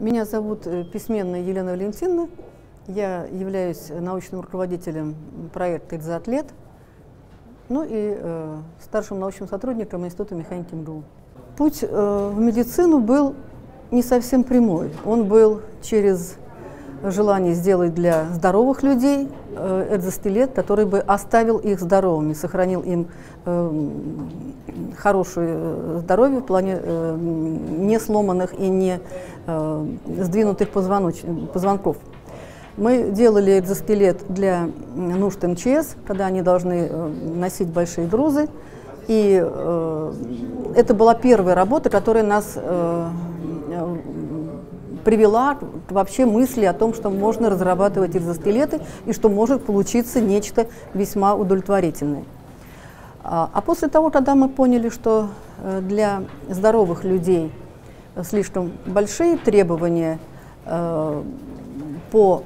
Меня зовут э, письменная Елена Валентиновна. Я являюсь научным руководителем проекта «Экзоатлет», ну и э, старшим научным сотрудником Института механики МГУ. Путь э, в медицину был не совсем прямой. Он был через желание сделать для здоровых людей э, экзоскелет, который бы оставил их здоровыми, сохранил им э, хорошее э, здоровье в плане э, не сломанных и не сдвинутых позвоноч... позвонков. Мы делали экзоскелет для нужд МЧС, когда они должны носить большие грузы. И э, это была первая работа, которая нас привела вообще мысли о том, что можно разрабатывать экзоскелеты и что может получиться нечто весьма удовлетворительное. А, а после того, когда мы поняли, что э, для здоровых людей слишком большие требования э, по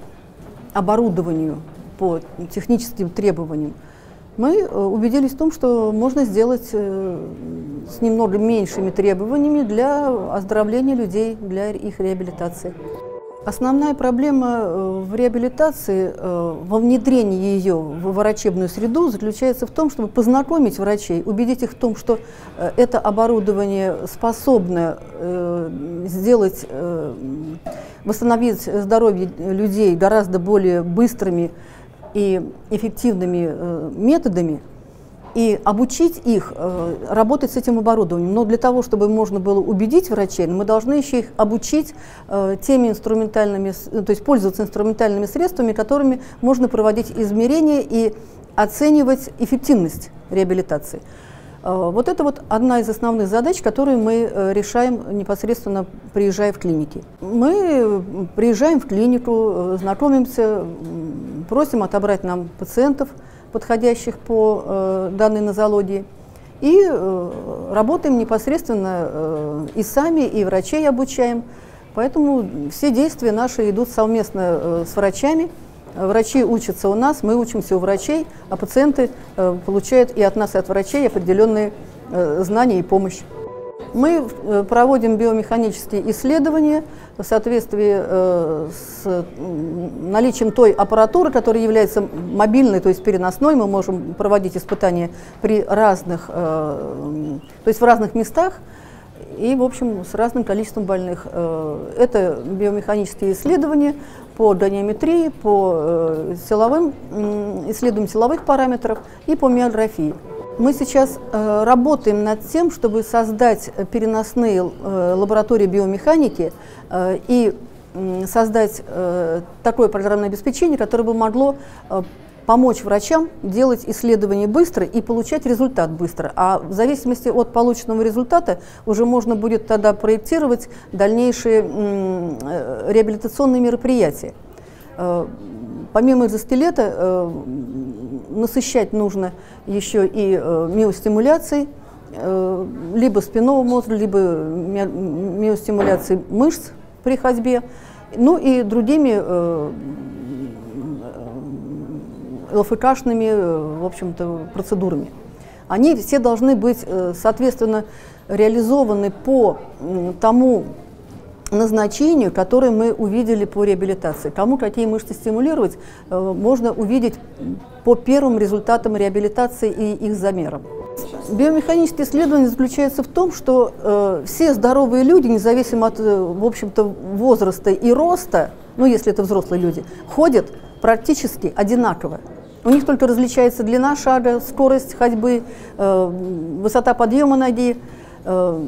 оборудованию, по техническим требованиям, мы э, убедились в том, что можно сделать э, с немного меньшими требованиями для оздоровления людей, для их реабилитации. Основная проблема э, в реабилитации, во внедрении ее в врачебную среду заключается в том, чтобы познакомить врачей, убедить их в том, что это оборудование способно сделать восстановить здоровье людей гораздо более быстрыми и эффективными э, методами, и обучить их э, работать с этим оборудованием. Но для того, чтобы можно было убедить врачей, мы должны еще их обучить э, теми инструментальными, то есть пользоваться инструментальными средствами, которыми можно проводить измерения и оценивать эффективность реабилитации. Э, вот это вот одна из основных задач, которые мы э, решаем непосредственно приезжая в клиники. Мы приезжаем в клинику, э, знакомимся, просим отобрать нам пациентов, подходящих по данной нозологии, и работаем непосредственно и сами, и врачей обучаем. Поэтому все действия наши идут совместно с врачами. Врачи учатся у нас, мы учимся у врачей, а пациенты э, получают и от нас, и от врачей определенные э, знания и помощь. Мы э, проводим биомеханические исследования в соответствии с наличием той аппаратуры, которая является мобильной, то есть переносной. Мы можем проводить испытания при разных, то есть в разных местах и, в общем, с разным количеством больных. Это биомеханические исследования по динамитрии, по э, силовым, исследованиям силовых параметров и по миографии. Мы сейчас э, работаем над тем, чтобы создать переносные э, лаборатории биомеханики и создать такое программное обеспечение, которое бы могло помочь врачам делать исследования быстро и получать результат быстро. А в зависимости от полученного результата уже можно будет тогда проектировать дальнейшие э, реабилитационные мероприятия. Э, помимо экзоскелета э, насыщать нужно еще и миостимуляцией, либо спинного мозга, либо миостимуляцией мышц при ходьбе, ну и другими ЛФКшными, э, в общем-то, процедурами. Они все должны быть, э, соответственно, реализованы по тому назначению, которое мы увидели по реабилитации. Кому какие мышцы стимулировать, э, можно увидеть по первым результатам реабилитации и их замерам. Биомеханические исследования заключаются в том, что э, все здоровые люди, независимо от, в общем-то, возраста и роста, ну, если это взрослые люди, ходят практически одинаково. У них только различается длина шага, скорость ходьбы, э, высота подъема ноги. Э,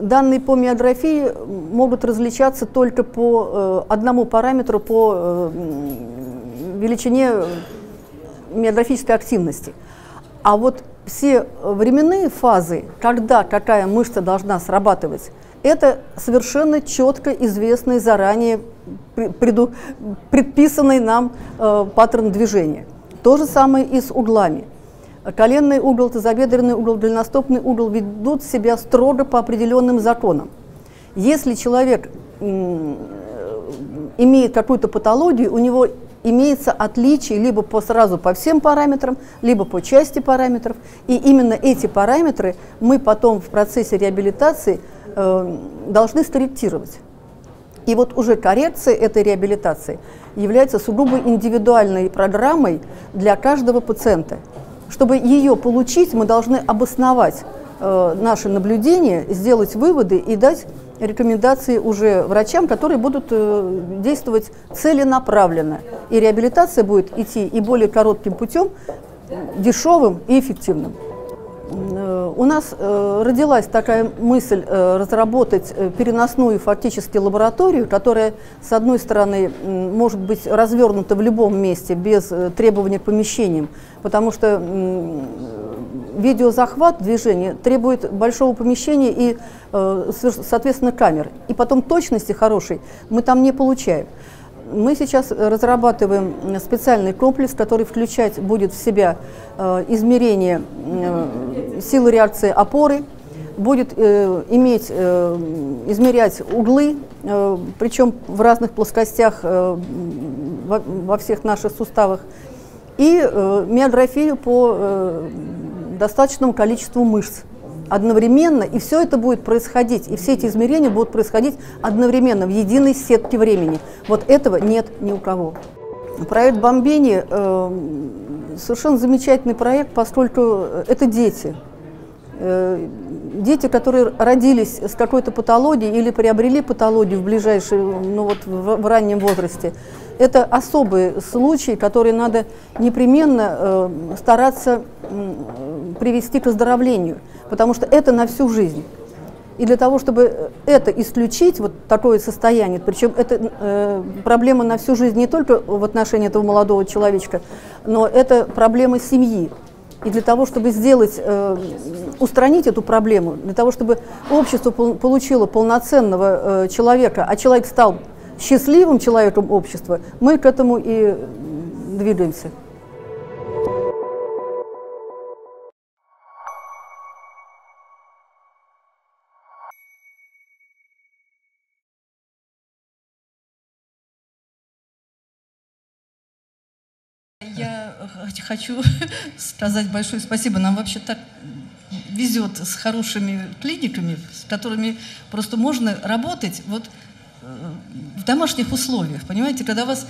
данные по миографии могут различаться только по э, одному параметру по величине миографической активности. А вот все временные фазы, когда какая мышца должна срабатывать, это совершенно четко известный заранее предписанный нам э, паттерн движения. То же самое и с углами. Коленный угол, тазобедренный угол, голеностопный угол ведут себя строго по определенным законам. Если человек имеет какую-то патологию, у него имеется отличие либо по сразу по всем параметрам, либо по части параметров. И именно эти параметры мы потом в процессе реабилитации э, должны скорректировать. И вот уже коррекция этой реабилитации является сугубо индивидуальной программой для каждого пациента. Чтобы ее получить, мы должны обосновать э, наши наблюдения, сделать выводы и дать рекомендации уже врачам, которые будут э, действовать целенаправленно. И реабилитация будет идти и более коротким путем, дешевым и эффективным. Э, у нас э, родилась такая мысль э, разработать переносную фактически лабораторию, которая, с одной стороны, может быть развернута в любом месте без требования к помещениям, потому что видеозахват движения требует большого помещения и, соответственно, камер. И потом точности хорошей мы там не получаем. Мы сейчас разрабатываем специальный комплекс, который включать будет в себя э, измерение э, силы реакции опоры, будет э, иметь, измерять углы, причем в разных плоскостях во, всех наших суставах, и миографию по достаточному количеству мышц одновременно, и все это будет происходить, и все эти измерения будут происходить одновременно в единой сетке времени. Вот этого нет ни у кого. Проект Бомбини э, совершенно замечательный проект, поскольку это дети. Э, дети, которые родились с какой-то патологией или приобрели патологию в ближайшем, ну вот в, в раннем возрасте, это особый случай, который надо непременно э, стараться э, привести к оздоровлению потому что это на всю жизнь. И для того, чтобы это исключить, вот такое состояние, причем это э, проблема на всю жизнь не только в отношении этого молодого человечка, но это проблема семьи. И для того, чтобы сделать, э, устранить эту проблему, для того, чтобы общество пол получило полноценного э, человека, а человек стал счастливым человеком общества, мы к этому и двигаемся. хочу сказать большое спасибо. Нам вообще так везет с хорошими клиниками, с которыми просто можно работать вот в домашних условиях, понимаете, когда вас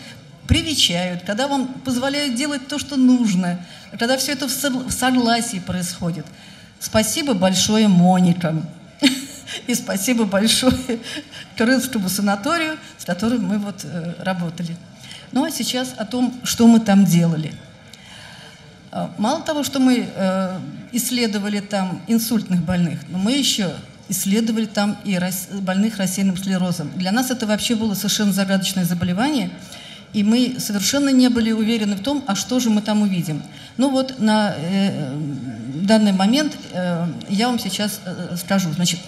привечают, когда вам позволяют делать то, что нужно, когда все это в согласии происходит. Спасибо большое Моникам. И спасибо большое Крымскому санаторию, с которым мы вот э, работали. Ну а сейчас о том, что мы там делали – а, мало того, что мы э, исследовали там инсультных больных, но мы еще исследовали там и больных рассеянным склерозом. Для нас это вообще было совершенно загадочное заболевание, и мы совершенно не были уверены в том, а что же мы там увидим. Ну вот на э, данный момент э, я вам сейчас э, скажу. Значит,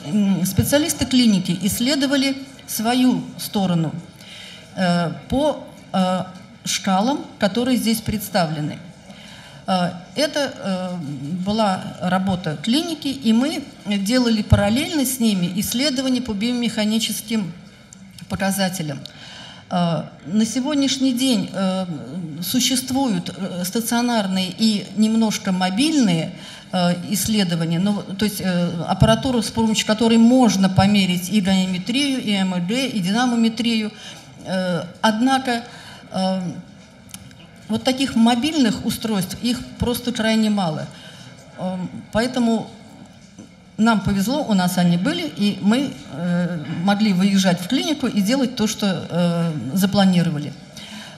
специалисты клиники исследовали свою сторону э, по э, шкалам, которые здесь представлены. Э, это э, была работа клиники, и мы делали параллельно с ними исследования по биомеханическим показателям. Э, на сегодняшний день существуют стационарные и немножко мобильные исследования, ну, то есть аппаратура, с помощью которой можно померить и ганиметрию, и МРД, и динамометрию. Однако вот таких мобильных устройств, их просто крайне мало. Эм, поэтому нам повезло, у нас они были, и мы э, могли выезжать в клинику и делать то, что э, запланировали.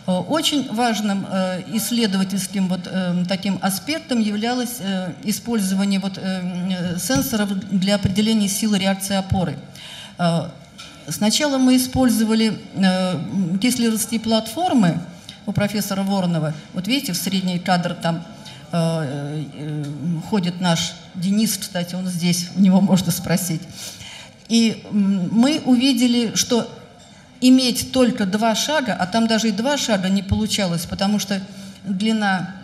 Э, очень важным исследовательским вот таким аспектом являлось использование вот сенсоров для определения силы реакции опоры. Сначала мы использовали кислеровские платформы, у профессора Воронова. Вот видите, в средний кадр там э, э, ходит наш Денис, кстати, он здесь, у него можно спросить. И мы увидели, что иметь только два шага, а там даже и два шага не получалось, потому что длина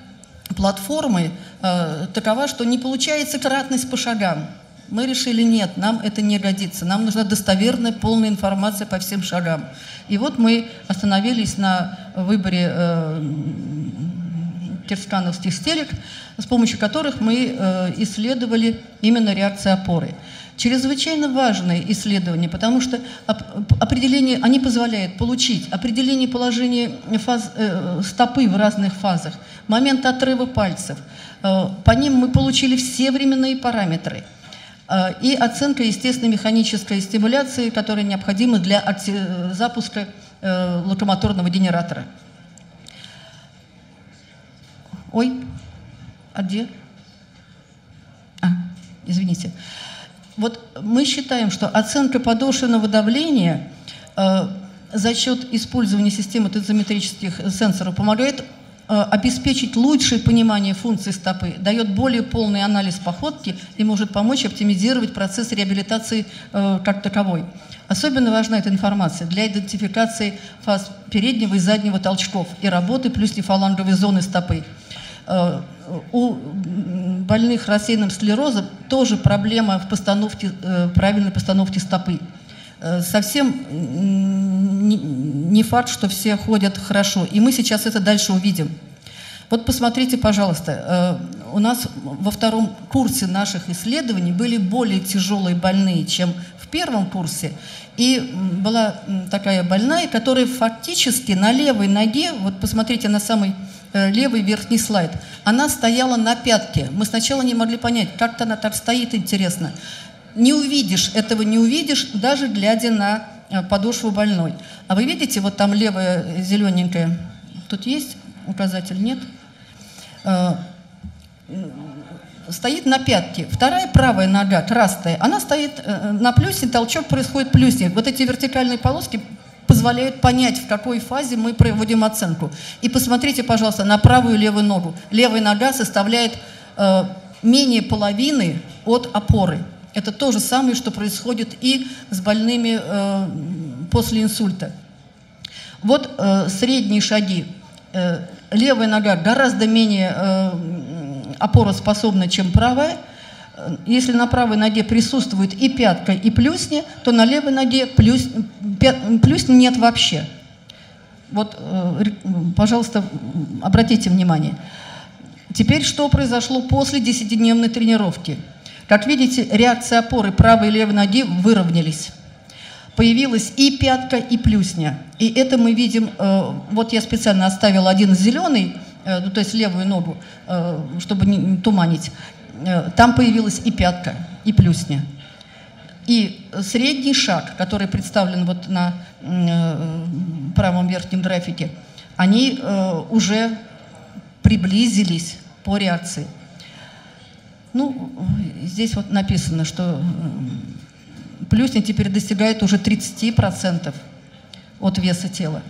платформы э, такова, что не получается кратность по шагам. Мы решили, нет, нам это не годится. Нам нужна достоверная, полная информация по всем шагам. И вот мы остановились на выборе э, кирскановских стелек, с помощью которых мы э, исследовали именно реакции опоры. чрезвычайно важное исследование, потому что определение, они позволяют получить определение положения фаз, э, стопы в разных фазах, момент отрыва пальцев. Э, по ним мы получили все временные параметры и оценка естественно-механической стимуляции, которая необходима для запуска э, локомоторного генератора. Ой, а где? А, извините. Вот мы считаем, что оценка подошвенного давления э, за счет использования системы тензометрических сенсоров помогает э, обеспечить лучшее понимание функций стопы, дает более полный анализ походки и может помочь оптимизировать процесс реабилитации э, как таковой. Особенно важна эта информация для идентификации фаз переднего и заднего толчков и работы плюснефаланговой зоны стопы. Э, у больных рассеянным склерозом тоже проблема в постановке, э, правильной постановке стопы. Э, совсем не факт, что все ходят хорошо. И мы сейчас это дальше увидим. Вот посмотрите, пожалуйста, у нас во втором курсе наших исследований были более тяжелые больные, чем в первом курсе. И была такая больная, которая фактически на левой ноге, вот посмотрите на самый Э, левый верхний слайд, она стояла на пятке. Мы сначала не могли понять, как-то она так стоит, интересно. Не увидишь, этого не увидишь, даже глядя на э, подошву больной. А вы видите, вот там левая зелененькая, тут есть указатель, нет? Э, стоит на пятке. Вторая правая нога, красная, она стоит на плюсе, толчок происходит плюсе. Вот эти вертикальные полоски позволяют понять, в какой фазе мы проводим оценку. И посмотрите, пожалуйста, на правую и левую ногу. Левая нога составляет э, менее половины от опоры. Это то же самое, что происходит и с больными э, после инсульта. Вот э, средние шаги. Э, левая нога гораздо менее э, опороспособна, чем правая – если на правой ноге присутствует и пятка, и плюсни, то на левой ноге плюс, плюсни нет вообще. Вот, э, пожалуйста, обратите внимание. Теперь, что произошло после 10-дневной тренировки? Как видите, реакции опоры правой и левой ноги выровнялись. Появилась и пятка, и плюсня. И это мы видим, э, вот я специально оставила один зеленый, э, ну, то есть левую ногу, чтобы не туманить. Э, там появилась и пятка, и плюсня. И средний шаг, который представлен вот на э, правом верхнем графике, они э, уже приблизились по реакции. Ну, здесь вот написано, что плюсня теперь достигает уже 30% от веса тела.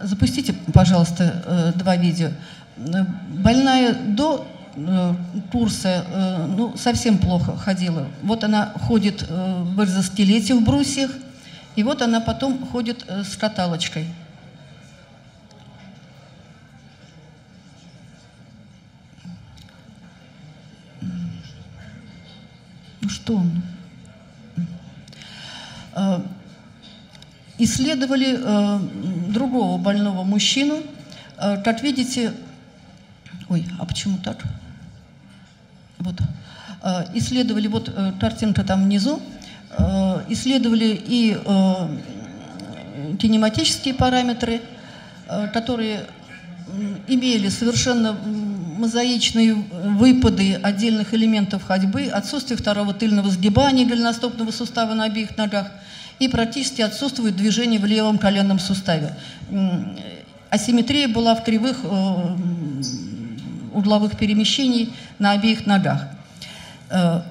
Запустите, пожалуйста, э, два видео. Э, больная до э, курса ну, совсем плохо ходила. Вот она ходит в экзоскелете в брусьях, и вот она потом ходит с каталочкой. Ну что он? исследовали э, другого больного мужчину. Э, как видите, ой, а почему так? Вот. Э, исследовали, вот э, картинка там внизу, э, исследовали и э, кинематические параметры, э, которые имели совершенно мозаичные выпады отдельных элементов ходьбы, отсутствие второго тыльного сгибания голеностопного сустава на обеих ногах – и практически отсутствует движение в левом коленном суставе. Асимметрия была в кривых э, угловых перемещений на обеих ногах. Э,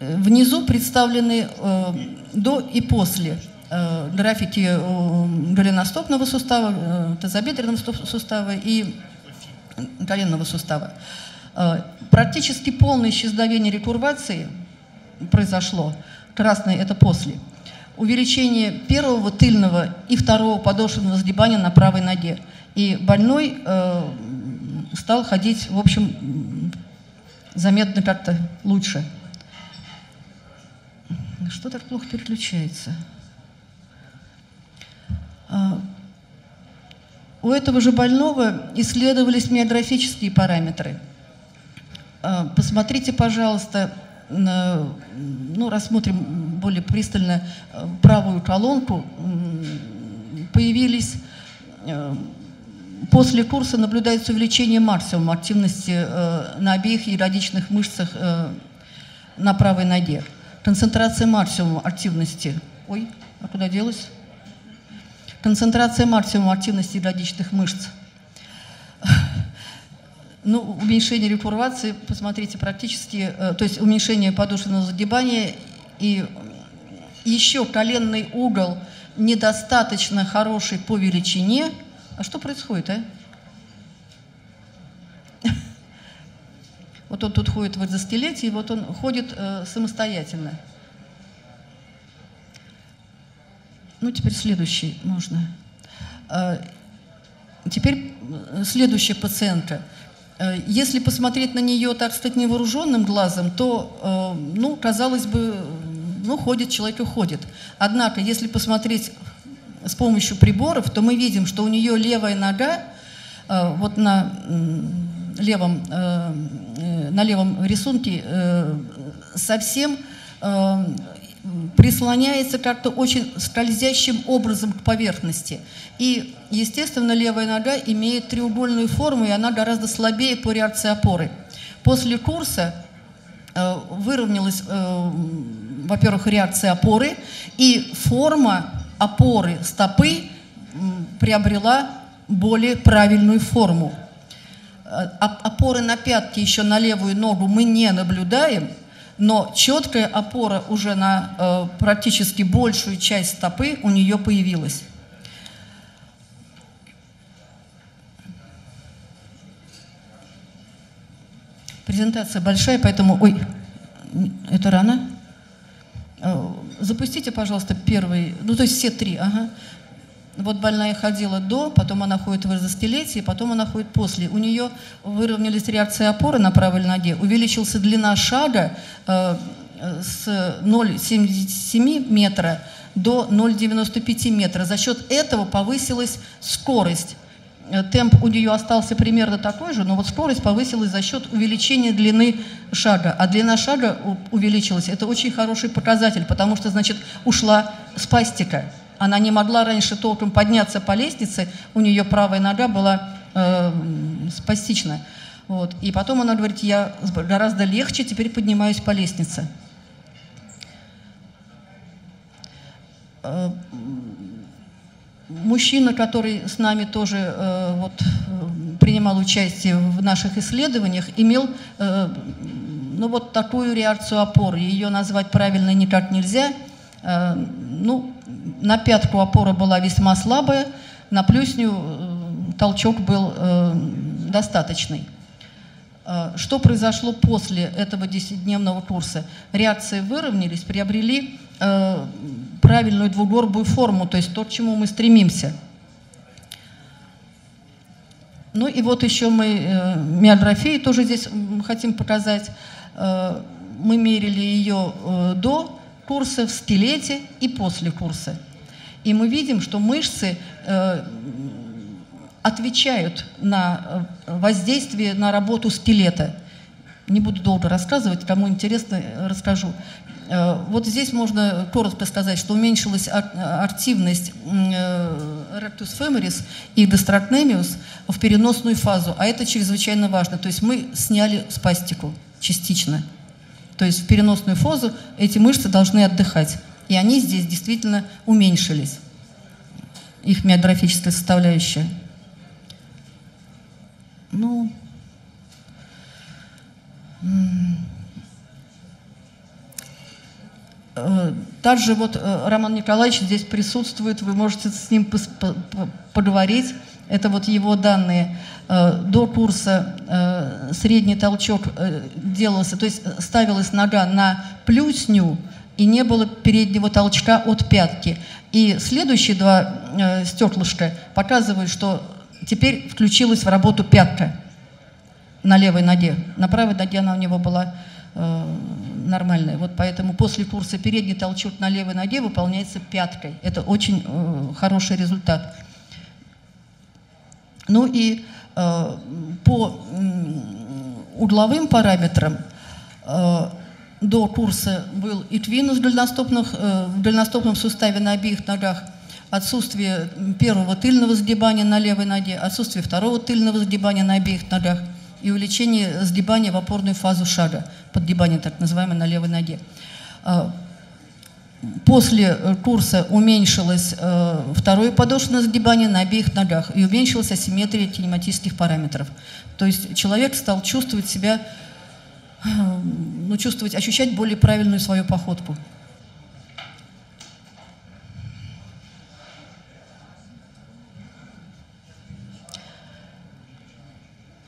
внизу представлены э, до и после графики голеностопного сустава, тазобедренного сустава и коленного сустава. Практически полное исчезновение рекурвации произошло. Красное – это после – увеличение первого тыльного и второго подошвенного сгибания на правой ноге. И больной э, стал ходить, в общем, заметно как-то лучше. Что так плохо переключается? А, у этого же больного исследовались миографические параметры. Э, посмотрите, пожалуйста, ну, рассмотрим более пристально э, правую колонку. Появились После курса наблюдается увеличение максимума активности на обеих ягодичных мышцах на правой ноге. Концентрация максимума активности. Ой, а куда делась? Концентрация максимума активности ягодичных мышц. Ну, уменьшение рекурвации, посмотрите, практически, э, то есть уменьшение подушечного загибания и еще коленный угол недостаточно хороший по величине. А что происходит, а? Вот он тут ходит в экзоскелете, и вот он ходит э, самостоятельно. Ну, теперь следующий можно. Э, теперь следующая пациентка. Э, если посмотреть на нее, так сказать, невооруженным глазом, то, э, ну, казалось бы, ну, ходит человек и ходит. Однако, если посмотреть с помощью приборов, то мы видим, что у нее левая нога, э, вот на левом, на левом рисунке совсем прислоняется как-то очень скользящим образом к поверхности. И, естественно, левая нога имеет треугольную форму, и она гораздо слабее по реакции опоры. После курса э, выровнялась, э, во-первых, реакция опоры, и форма опоры стопы приобрела более правильную форму. Э, опоры на пятки еще на левую ногу мы не наблюдаем – но четкая опора уже на э, практически большую часть стопы у нее появилась. Презентация большая, поэтому... Ой, это рано. Э, запустите, пожалуйста, первый... Ну, то есть все три, ага. Вот больная ходила до, потом она ходит в экзоскелете, потом она ходит после. У нее выровнялись реакции опоры на правой ноге, увеличился длина шага э, с 0,77 метра до 0,95 метра. За счет этого повысилась скорость. Э, темп у нее остался примерно такой же, но вот скорость повысилась за счет увеличения длины шага. А длина шага увеличилась. Это очень хороший показатель, потому что, значит, ушла спастика. Она не могла раньше толком подняться по лестнице, у нее правая нога была э, спастична. Вот. И потом она говорит, я гораздо легче теперь поднимаюсь по лестнице. Э, мужчина, который с нами тоже э, вот, принимал участие в наших исследованиях, имел э, ну, вот такую реакцию опоры. Ее назвать правильно никак нельзя. Э, ну, на пятку опора была весьма слабая, на плюсню э, толчок был э, достаточный. Э, что произошло после этого 10-дневного курса? Реакции выровнялись, приобрели правильную двугорбую форму, то есть то, к чему мы стремимся. Ну и вот еще мы миографии тоже здесь хотим показать. Мы мерили ее до курса в скелете и после курса. И мы видим, что мышцы э, отвечают на э, воздействие на работу скелета. Не буду долго рассказывать, кому интересно, э, расскажу. Вот здесь можно коротко сказать, что уменьшилась активность rectus femoris и gastrocnemius в переносную фазу, а это чрезвычайно важно. То есть мы сняли спастику частично. То есть в переносную фазу эти мышцы должны отдыхать. И они здесь действительно уменьшились, их миографическая составляющая. Ну, э, также вот э, Роман Николаевич здесь присутствует, вы можете с ним поговорить. Это вот его данные. Э, до курса средний толчок делался, то есть ставилась нога на плюсню, и не было переднего толчка от пятки. И следующие два э, стеклышка показывают, что теперь включилась в работу пятка на левой ноге. На правой ноге она у него была э, нормальная. Вот поэтому после курса передний толчок на левой ноге выполняется пяткой. Это очень э, хороший результат. Ну и э, по угловым параметрам до курса был итвинус в, дальностопных, в дальностопном суставе на обеих ногах, отсутствие первого тыльного сгибания на левой ноге, отсутствие второго тыльного сгибания на обеих ногах и увеличение сгибания в опорную фазу шага, подгибание так называемое на левой ноге. После курса уменьшилось второе подошвенное сгибание на обеих ногах и уменьшилась асимметрия кинематических параметров. То есть человек стал чувствовать себя, ну, чувствовать, ощущать более правильную свою походку.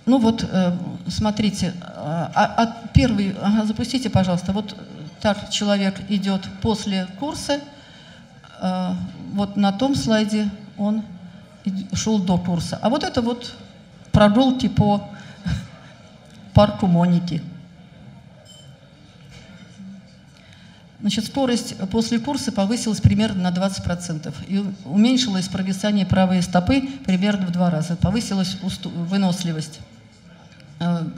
Ну вот, э, смотрите, а, а первый, ага, запустите, пожалуйста, вот так человек идет после курса, э, вот на том слайде он шел до курса. А вот это вот прогулки по парку Моники. Значит, скорость после курса повысилась примерно на 20%. И уменьшилось провисание правой стопы примерно в два раза. Повысилась выносливость. Э,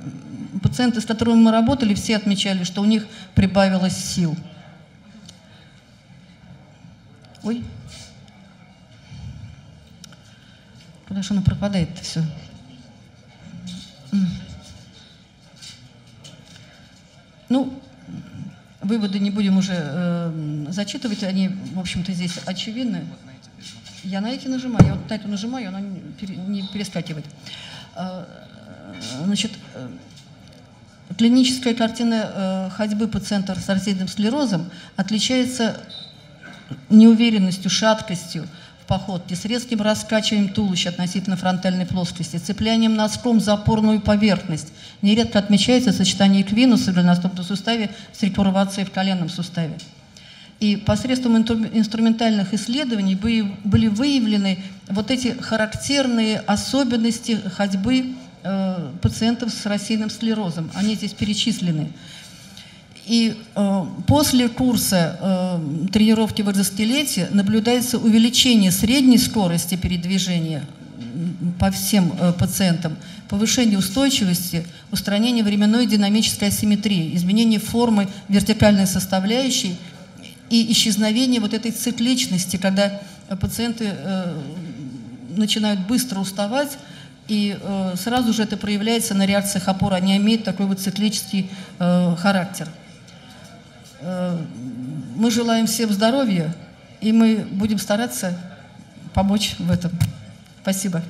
пациенты, с которыми мы работали, все отмечали, что у них прибавилось сил. Ой. Куда же оно пропадает-то все? Ну, выводы не будем уже э, зачитывать, они, в общем-то, здесь очевидны. Я на эти нажимаю, я вот на эту нажимаю, она не перескакивает. Э, Значит, э, клиническая картина э, ходьбы пациента с артериальным склерозом отличается неуверенностью, шаткостью походке, с резким раскачиванием туловища относительно фронтальной плоскости, цеплянием носком за опорную поверхность. Нередко отмечается сочетание эквинуса в голеностопном суставе с рекурвацией в коленном суставе. И посредством инструментальных исследований были выявлены вот эти характерные особенности ходьбы э, пациентов с рассеянным склерозом. Они здесь перечислены. И э, после курса э, тренировки в экзоскелете наблюдается увеличение средней скорости передвижения по всем э, пациентам, повышение устойчивости, устранение временной динамической асимметрии, изменение формы вертикальной составляющей и исчезновение вот этой цикличности, когда пациенты э, начинают быстро уставать, и э, сразу же это проявляется на реакциях опоры, они имеют такой вот циклический э, характер. Э, мы желаем всем здоровья, и мы будем стараться помочь в этом. Спасибо.